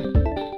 good.